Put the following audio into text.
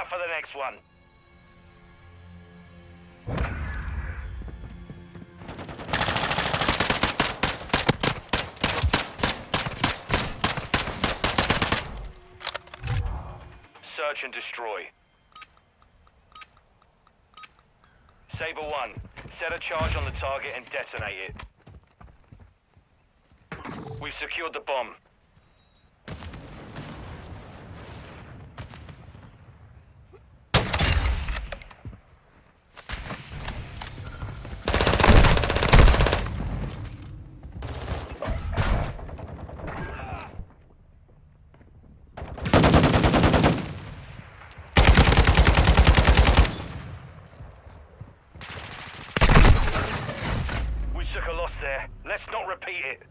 up for the next one. Search and destroy. Saber 1, set a charge on the target and detonate it. We've secured the bomb. there. Let's not repeat it.